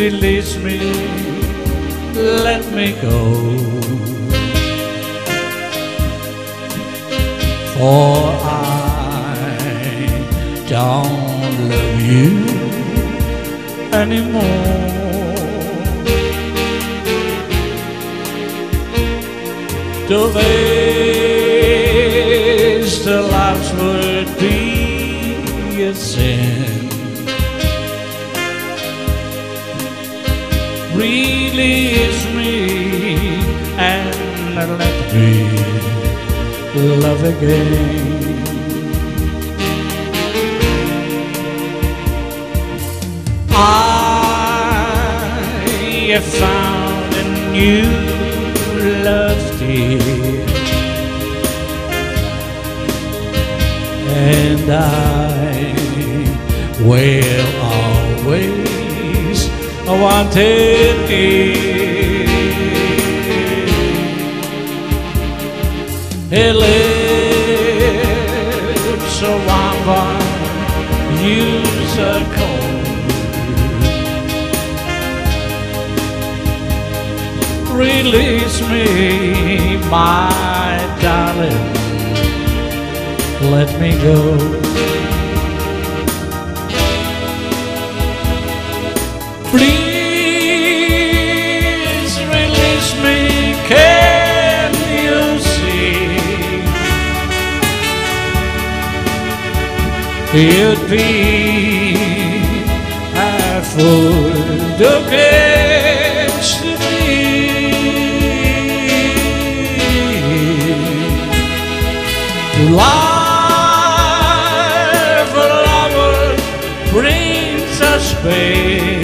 release me, let me go. For I don't love you anymore. To waste the lives would be a sin. Release me and let me love again. I have found a new love, dear, and I will always want it. It lives warm, warm, use a. Release me, my darling. Let me go. You'd be a fool to catch me. To life, a lover brings us pain.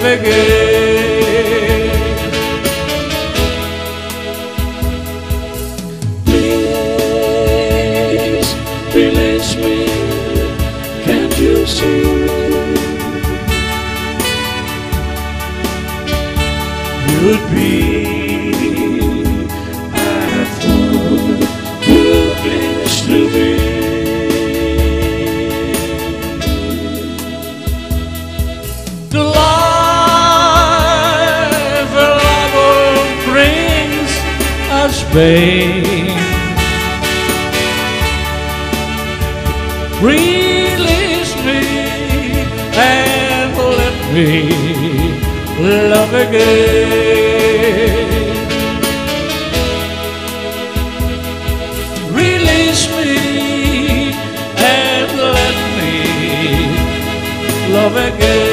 Love again. Please release me. Can't you see? You'd be us pain. Release me and let me love again. Release me and let me love again.